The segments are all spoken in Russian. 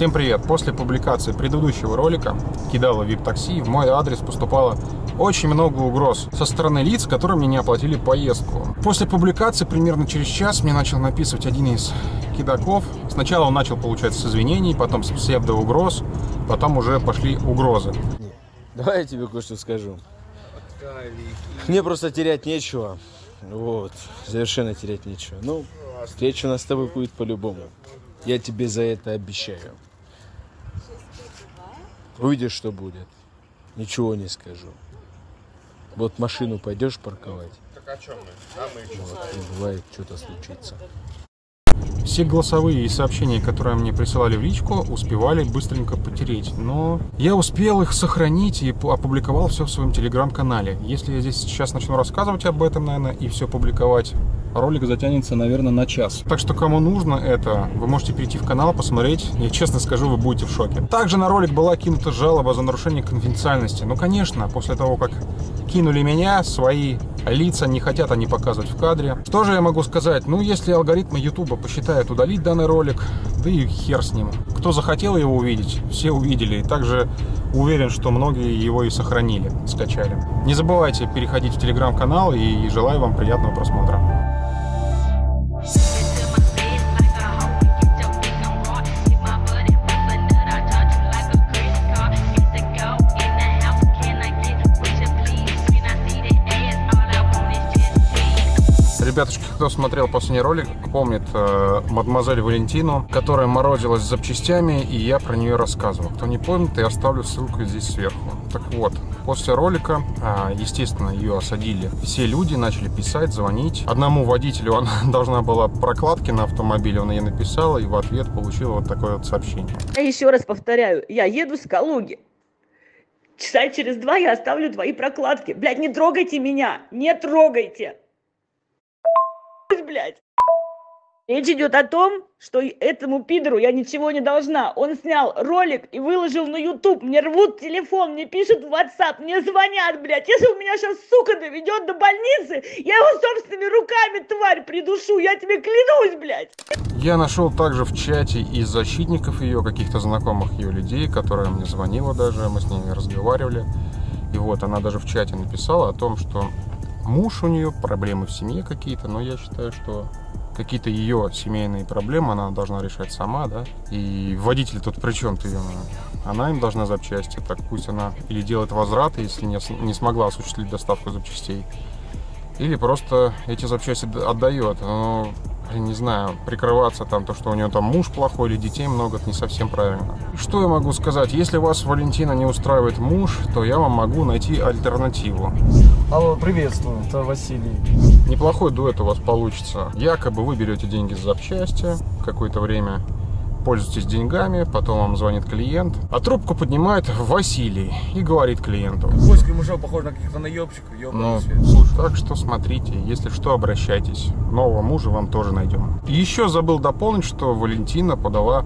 Всем привет! После публикации предыдущего ролика «Кидала вип-такси» в мой адрес поступало очень много угроз со стороны лиц, которые мне не оплатили поездку. После публикации примерно через час мне начал написывать один из кидаков. Сначала он начал получать с извинений, потом с псевдоугроз, потом уже пошли угрозы. Давай я тебе кое-что скажу. Мне просто терять нечего. Вот, совершенно терять нечего. Ну, встреча у нас с тобой будет по-любому. Я тебе за это обещаю. Увидишь, что будет. Ничего не скажу. Вот машину пойдешь парковать. Так о чем мы? Вот, и бывает, что-то случится. Все голосовые и сообщения, которые мне присылали в личку, успевали быстренько потереть. Но я успел их сохранить и опубликовал все в своем телеграм-канале. Если я здесь сейчас начну рассказывать об этом, наверное, и все публиковать, ролик затянется, наверное, на час. Так что, кому нужно это, вы можете перейти в канал, посмотреть. Я честно скажу, вы будете в шоке. Также на ролик была кинута жалоба за нарушение конфиденциальности. Ну, конечно, после того, как кинули меня, свои лица не хотят они показывать в кадре. Что же я могу сказать? Ну, если алгоритмы YouTube посчитают удалить данный ролик, да и хер с ним. Кто захотел его увидеть, все увидели. И также уверен, что многие его и сохранили, скачали. Не забывайте переходить в телеграм-канал и желаю вам приятного просмотра. Ребятушки, кто смотрел последний ролик, помнит э, мадемуазель Валентину, которая морозилась с запчастями, и я про нее рассказывал. Кто не помнит, я оставлю ссылку здесь сверху. Так вот, после ролика, э, естественно, ее осадили все люди, начали писать, звонить. Одному водителю она должна была прокладки на автомобиле, он ей написал, и в ответ получила вот такое вот сообщение. Я еще раз повторяю, я еду с Калуги. Часа через два я оставлю твои прокладки. Блядь, не трогайте меня, не трогайте блядь. Речь идет о том, что этому пидору я ничего не должна. Он снял ролик и выложил на YouTube. Мне рвут телефон, мне пишут в WhatsApp, мне звонят, блядь. Если у меня сейчас, сука, доведет до больницы, я его собственными руками, тварь, придушу. Я тебе клянусь, блядь. Я нашел также в чате из защитников ее, каких-то знакомых ее людей, которая мне звонила даже, мы с ней разговаривали. И вот она даже в чате написала о том, что муж у нее, проблемы в семье какие-то, но я считаю, что какие-то ее семейные проблемы она должна решать сама, да. И водитель тут при чем-то ее? Она им должна запчасти, так пусть она или делает возвраты, если не, не смогла осуществить доставку запчастей, или просто эти запчасти отдает. Но не знаю, прикрываться там, то, что у нее там муж плохой или детей много, это не совсем правильно. Что я могу сказать? Если вас, Валентина, не устраивает муж, то я вам могу найти альтернативу. Алло, приветствую, это Василий. Неплохой дуэт у вас получится. Якобы вы берете деньги за запчасти какое-то время, пользуетесь деньгами, потом вам звонит клиент, а трубку поднимает Василий и говорит клиенту. Поиски мужа похож на каких-то наебщиков, ну, Так что смотрите, если что, обращайтесь. Нового мужа вам тоже найдем. Еще забыл дополнить, что Валентина подала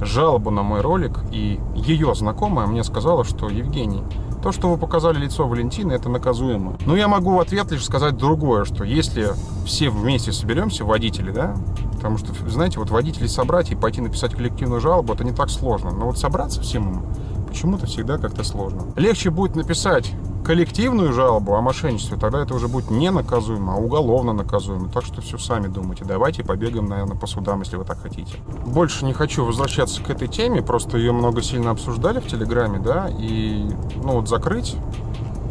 жалобу на мой ролик, и ее знакомая мне сказала, что Евгений, то, что вы показали лицо Валентины, это наказуемо. Но я могу в ответ лишь сказать другое, что если все вместе соберемся, водители, да, потому что, знаете, вот водителей собрать и пойти написать коллективную жалобу, это не так сложно. Но вот собраться всем почему-то всегда как-то сложно. Легче будет написать коллективную жалобу о мошенничестве, тогда это уже будет не наказуемо, а уголовно наказуемо. Так что все сами думайте. Давайте побегаем, наверное, по судам, если вы так хотите. Больше не хочу возвращаться к этой теме, просто ее много сильно обсуждали в Телеграме, да, и, ну, вот закрыть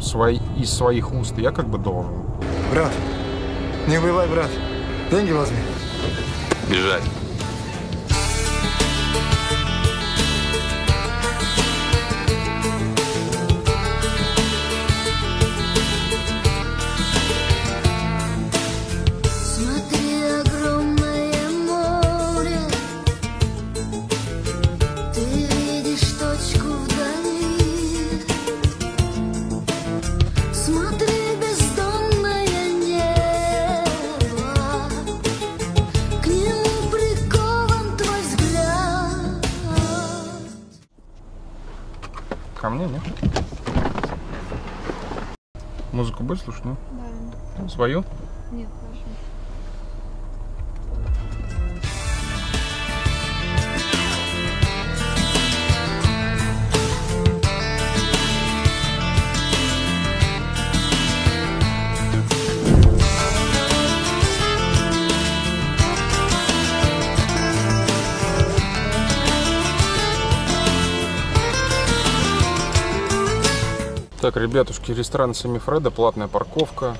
свои, из своих уст я как бы должен. Брат, не убивай, брат. Деньги возьми. Бежать. Мне, нет? Музыку будешь слушать, ну? Да. Свою? Нет, вашу. Так, ребятушки, ресторан Семифреда, платная парковка.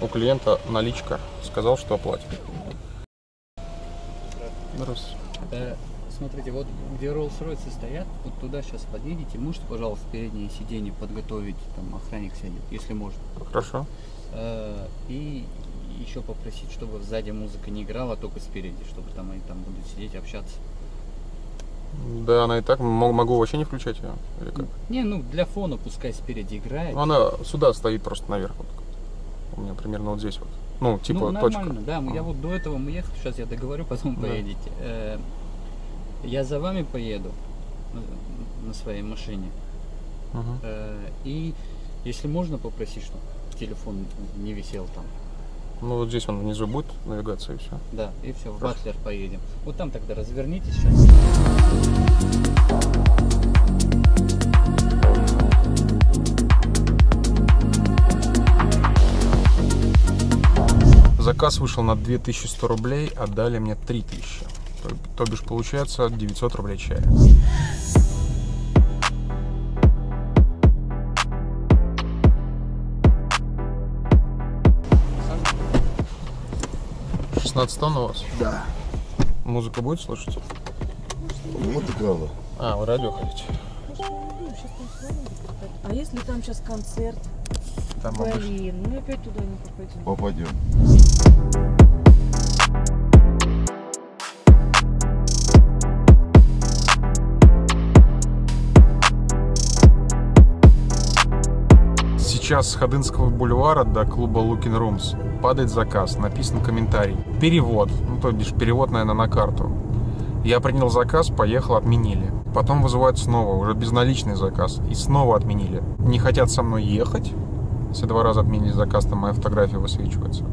У клиента наличка. Сказал, что оплатит. Здравствуйте. Э, Смотрите, вот где Rolls-Royce стоят, вот туда сейчас подъедете, можете, пожалуйста, переднее сиденье подготовить, там охранник сядет, если можно. Хорошо. Э, И еще попросить, чтобы сзади музыка не играла, только спереди, чтобы там они там будут сидеть, общаться. Да, она и так. Могу вообще не включать ее. Или как? Не, ну для фона пускай спереди играет. Ну, Она сюда стоит просто наверх. Вот. У меня примерно вот здесь вот. Ну, типа ну, точка. да. Я вот до этого мы ехали, сейчас я договорю, потом Да. поедете. Э, Я за вами поеду э, на своей машине. Э, И если можно попросить, чтобы телефон не висел там. Ну, вот здесь он внизу будет навигация и все. Да, и все, в Хорошо. Батлер поедем. Вот там тогда развернитесь сейчас. Заказ вышел на 2100 рублей, а дали мне 3000. То, то бишь получается 900 рублей чая. Шестнадцать тонн у вас? Да. Музыка будет слушать? Музыкала. А, вы радио хотите? А если там сейчас концерт? Там. Блин, мы опять туда не попадем. Попадем. Сейчас с Ходынского бульвара до клуба Лукин Румс падает заказ, написан комментарий. Перевод, ну то бишь перевод, наверное, на карту. Я принял заказ, поехал, отменили. Потом вызывают снова, уже безналичный заказ, и снова отменили. Не хотят со мной ехать, если два раза отменили заказ, там моя фотография высвечивается.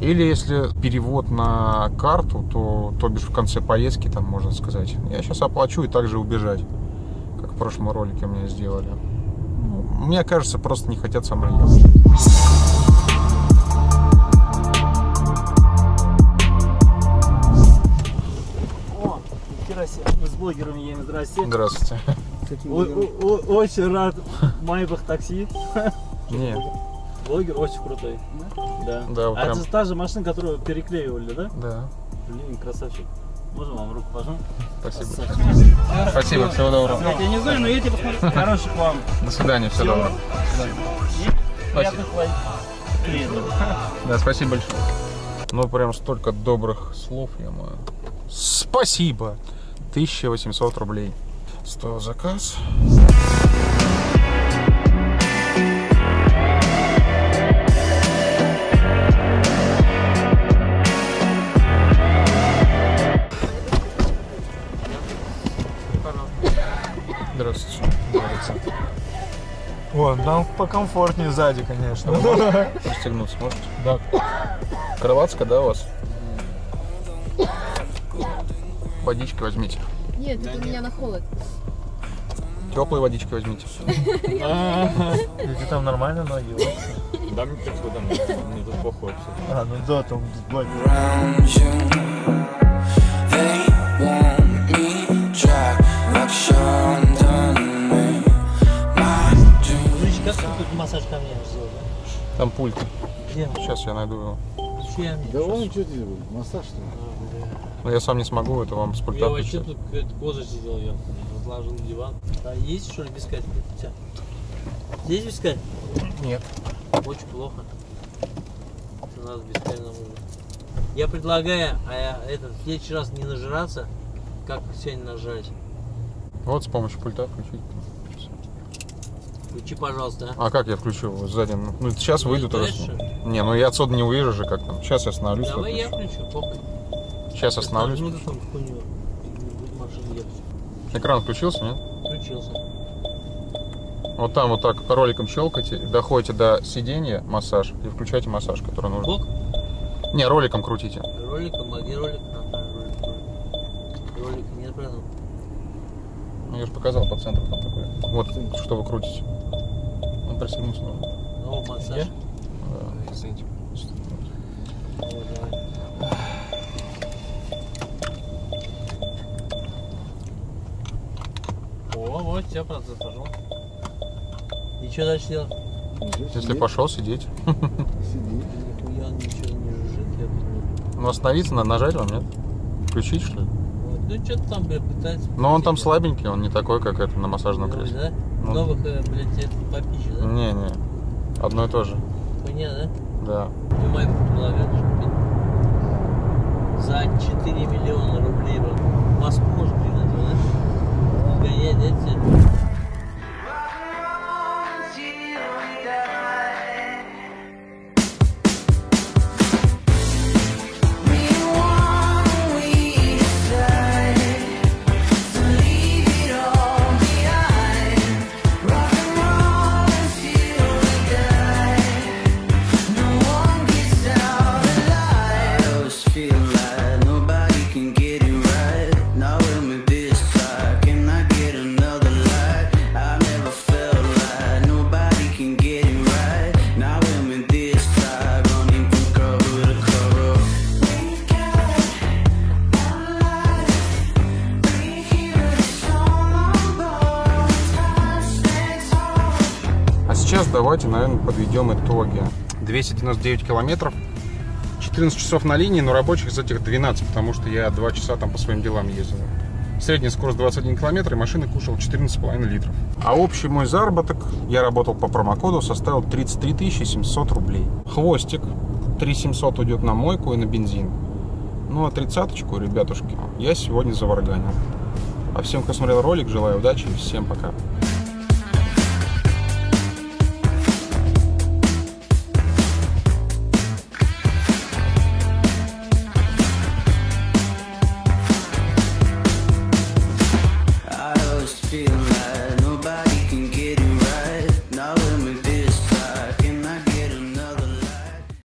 Или если перевод на карту, то, то бишь в конце поездки, там можно сказать, я сейчас оплачу и также убежать, как в прошлом ролике меня сделали. Мне кажется, просто не хотят со мной ехать. О. Мы с блогерами едем. Здрасте. Здравствуйте. О- о- о- Очень рад. Майбах такси. Нет, Блогер очень крутой. Да. Да, вот а прям- это та же машина, которую переклеивали, да? да. Блин, красавчик. Можно вам руку пожать? Спасибо. Спасибо, всего доброго. Я тебя не знаю, но я тебя посмотрю. Хороших вам. До свидания, всего доброго. Приятных клиентов. Да, спасибо большое. Ну, прям столько добрых слов, я мою. Спасибо. 1800 рублей. Стоил заказ. Здравствуйте. Здравствуйте. О, нам покомфортнее сзади, конечно. Пристегнуться можете? Да. Крылатская, да, у вас? Водички возьмите. Нет, это у меня на холод. Теплой водички возьмите. Ты там нормально ноги? Да, мне кажется, там мне тут плохо вообще. А, ну да, там массаж камнями сделал, да? Там пульт. Где? Сейчас я найду его. Чем? Да он что ты, массаж что ли? Но я сам не смогу, это вам с пульта Я вообще тут какая-то поза сидел, я разложил диван. А есть что ли вискать? у тебя? Есть вискать? Нет. Очень плохо. Это надо вискать нам нужно. Я предлагаю, а я этот, в следующий раз не нажираться, как сегодня нажрать. Вот с помощью пульта включить. Включи, пожалуйста. А как я включу сзади? Ну, Ну, сейчас Не выйду что? Не, ну я отсюда не увижу же, как там. Сейчас я остановлюсь. Давай я включу, похуй. Сейчас остановлюсь. Ну. Экран включился, нет? Включился. Вот там вот так роликом щелкайте, доходите до сиденья, массаж, и включайте массаж, который нужен. Бок? Не, роликом крутите. Роликом, а где ролик? А, а, ролик, ролик. Ролика нет, братан. Ну, я же показал по центру там такой. Вот, что вы крутите. Он нужно. О, массаж. Да. Извините. О, вот, все, процесс пошел. Что дальше делать? Если пошел сидеть. Нихуя он ничего не жужжит, я думаю. Ну, остановиться надо нажать вам, нет? Включить, что ли? Ну что-то там, блядь, пытается. Но он там слабенький, он не такой, как это на массажном кресле. да? Ну. Новых, э, блядь, попище, да? Не, не. Одно и то же. Хуйня, да? Да. И мой предлагает, что за 4 миллиона рублей, блядь, Москву пригнать, да? Гонять, да, давайте, наверное, подведем итоги. 299 километров, 14 часов на линии, но рабочих из этих 12, потому что я 2 часа там по своим делам ездил. Средняя скорость 21 километр, и машина кушала 14,5 литров. А общий мой заработок, я работал по промокоду, составил 33 700 рублей. Хвостик 3700 уйдет на мойку и на бензин. Ну а тридцаточку, ребятушки, я сегодня заварганил. А всем, кто смотрел ролик, желаю удачи и всем пока.